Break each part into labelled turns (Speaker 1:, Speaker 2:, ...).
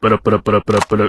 Speaker 1: pero pero pero pero pero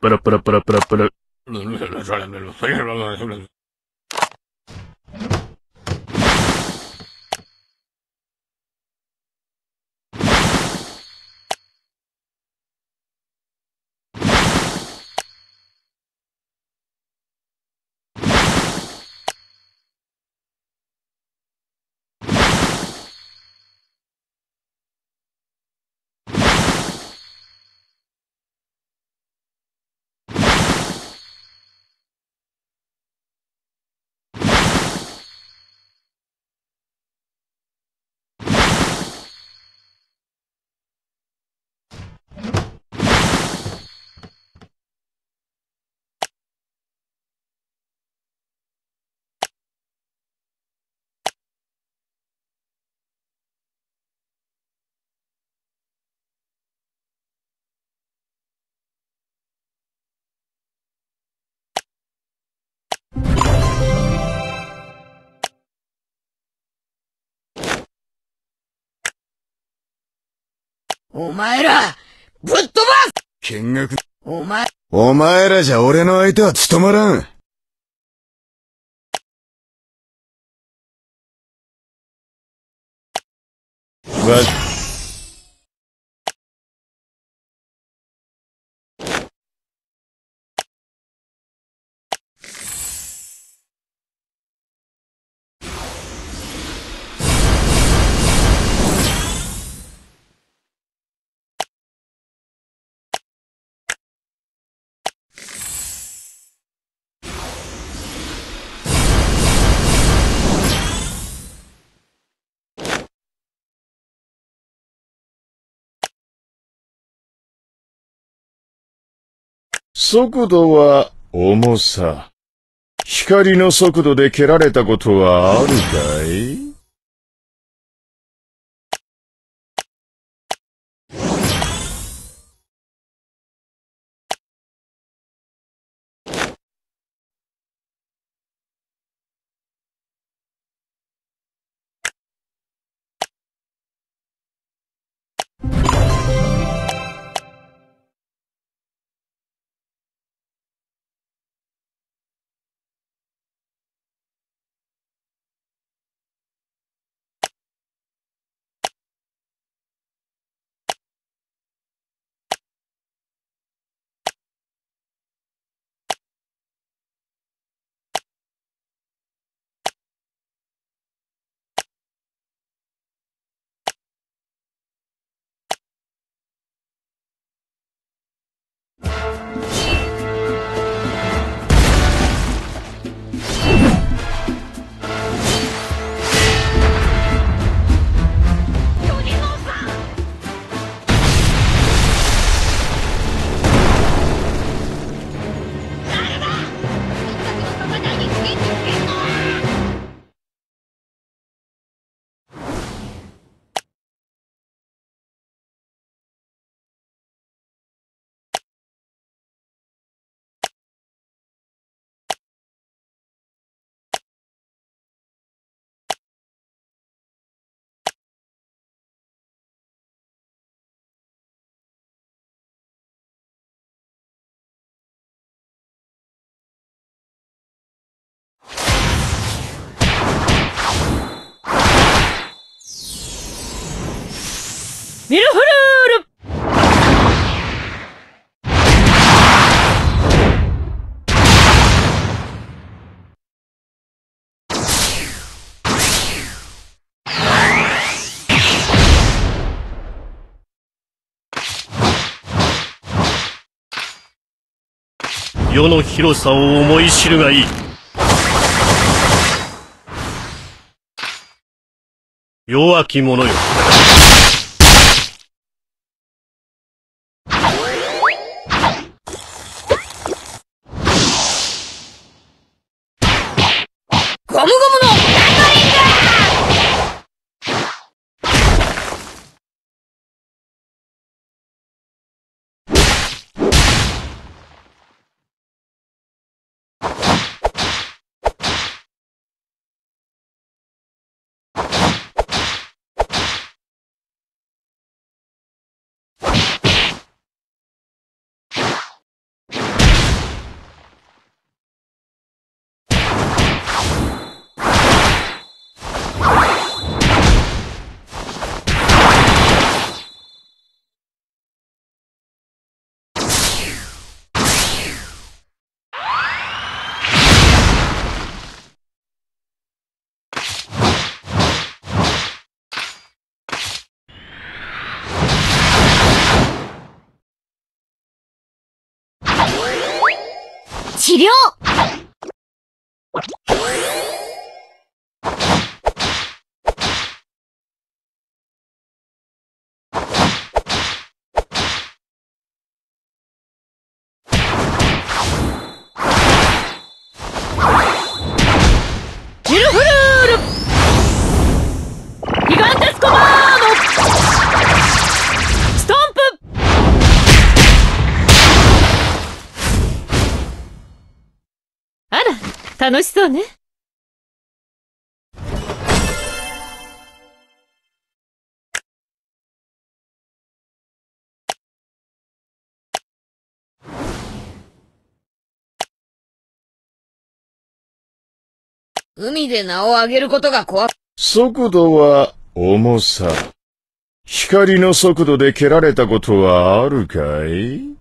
Speaker 1: pero pero pero pero pero
Speaker 2: お前ら、ぶっ飛ばす！
Speaker 3: 見学、
Speaker 2: お前、
Speaker 3: お前らじゃ俺の相手は務まらん。わ、速度は重さ。光の速度で蹴られたことはあるかい？
Speaker 4: ミルフルール
Speaker 5: 世の広さを思い知るがいい。弱き者よ。
Speaker 4: ゴムゴムの治療。あら、楽しそうね。海で名を上げることが怖く、
Speaker 3: 速度は重さ。光の速度で蹴られたことはあるかい？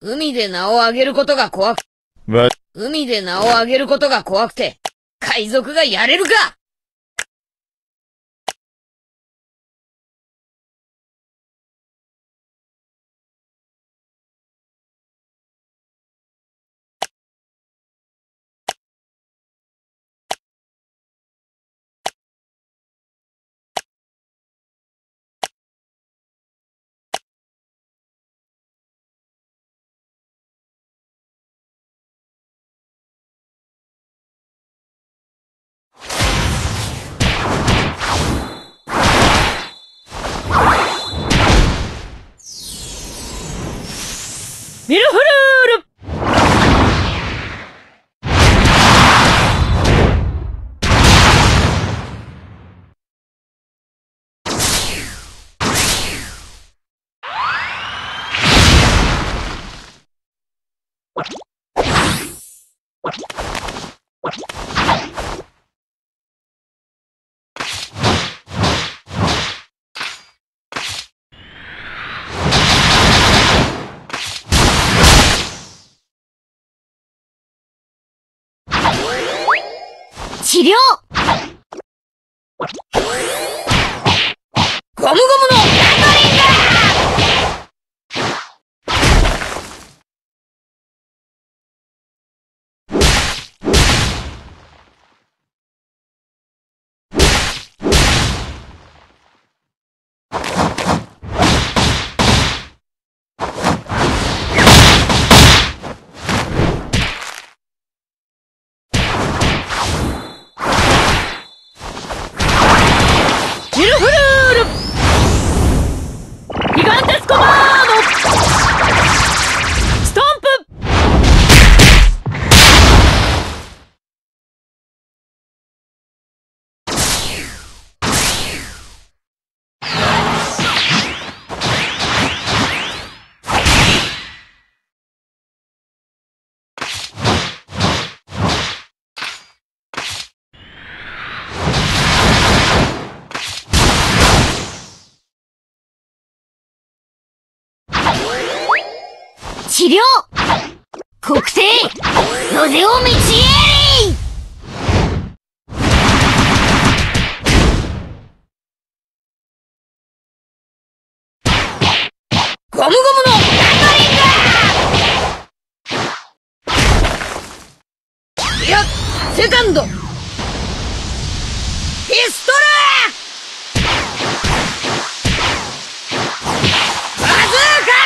Speaker 2: 海で名を上げることが怖く、
Speaker 3: わ、
Speaker 2: 海で名を上げることが怖くて、海賊がやれるかミルフルール治療。ゴムゴムのジルフル治療国定ロゼオ道エリゴムゴムの。ガトリングいやセカンドピストルバズーカ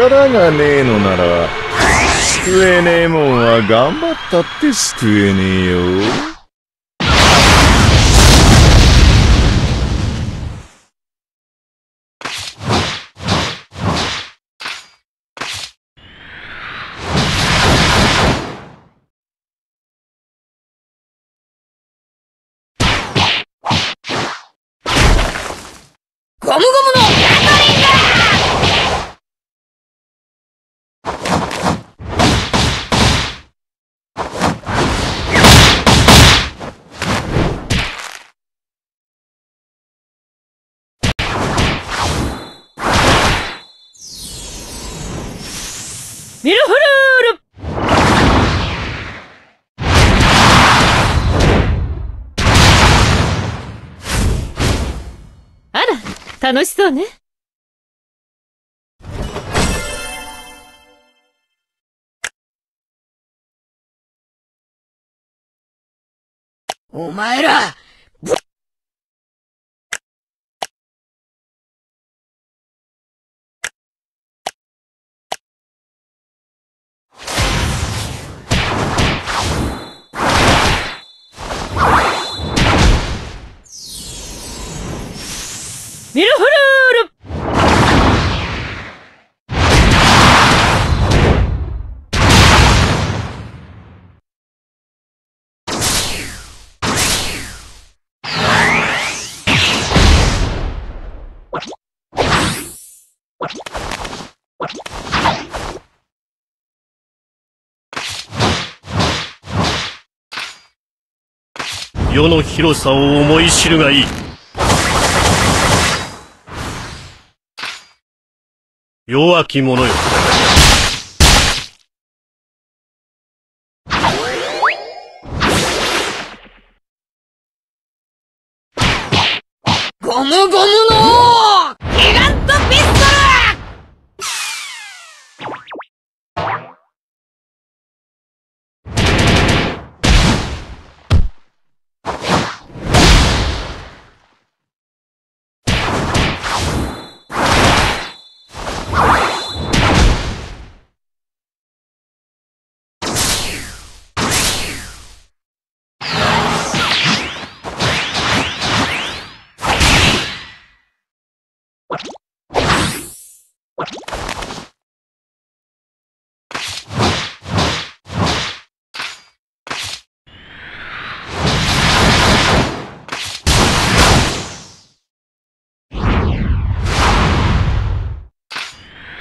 Speaker 3: がねえのなら、救えねえもんは頑張ったって救えねえよ。
Speaker 2: ゴムゴムのミルフルールあら、楽しそうね。お前ら、ビルフルール
Speaker 5: 世の広さを思い知るがいい。弱き者よ。
Speaker 2: ゴムゴムのギガントピスト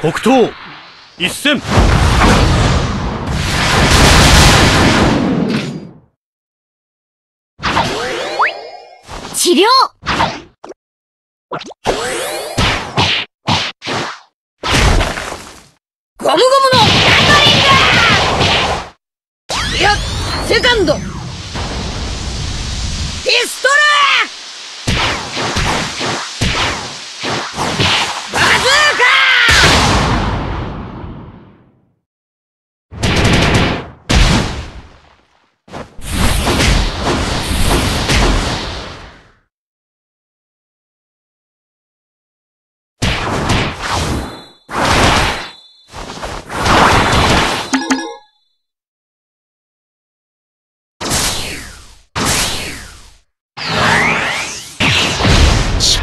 Speaker 5: 黒刀一戦
Speaker 2: 治療。ゴムゴムのガトリング。いやセカンド。ピストルバズーカ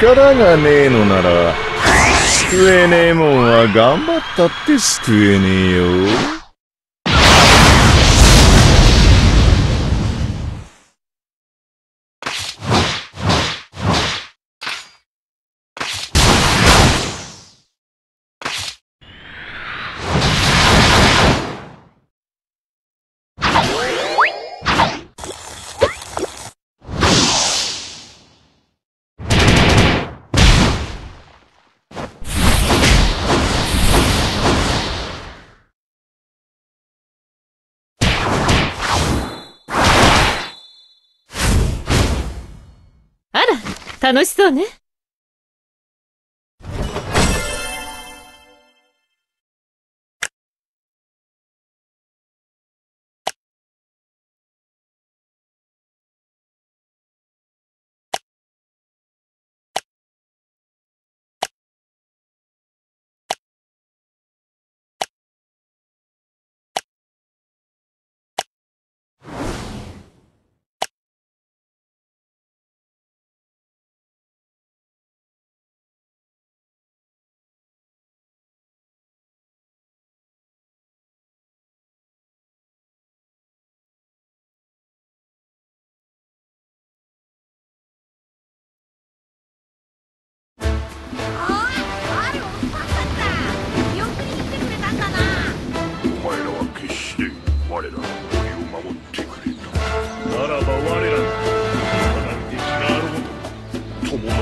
Speaker 3: 力がねえのなら、救えねえもんは頑張ったって救えねえよ。
Speaker 4: あら、楽しそうね。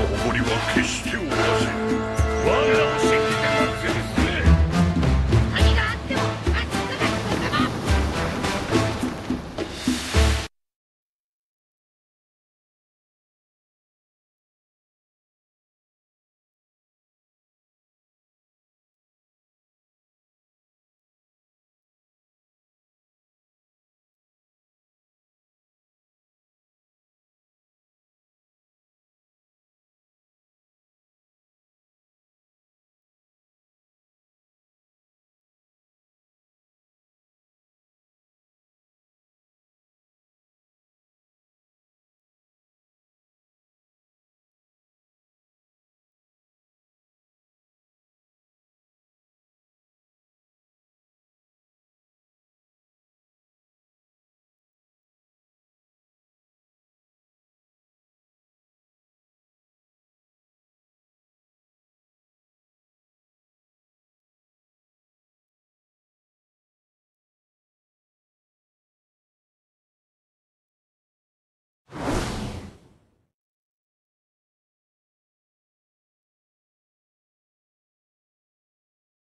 Speaker 6: 誇りは決しておらせ我が